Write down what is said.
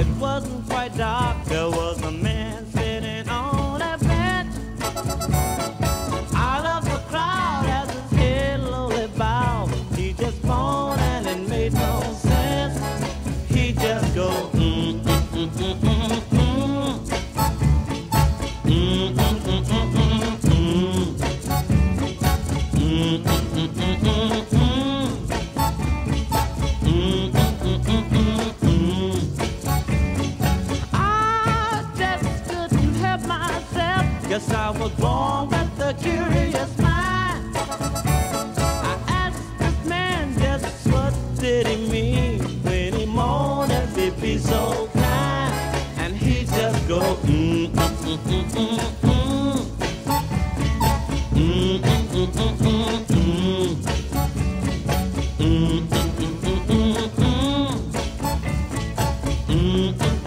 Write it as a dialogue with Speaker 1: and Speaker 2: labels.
Speaker 1: It wasn't quite dark. There was Yes, I was born with a curious mind. I asked this man just what did he mean when he moaned as if he's so kind. And he just go, mm, mm, mm, mm, mm, mm. Mm, mm, mm, mm, mm, mm. Mm, mm, mm, mm, mm, mm. Mm, mm, mm, mm, mm.